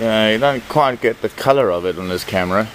uh, you don't quite get the color of it on this camera.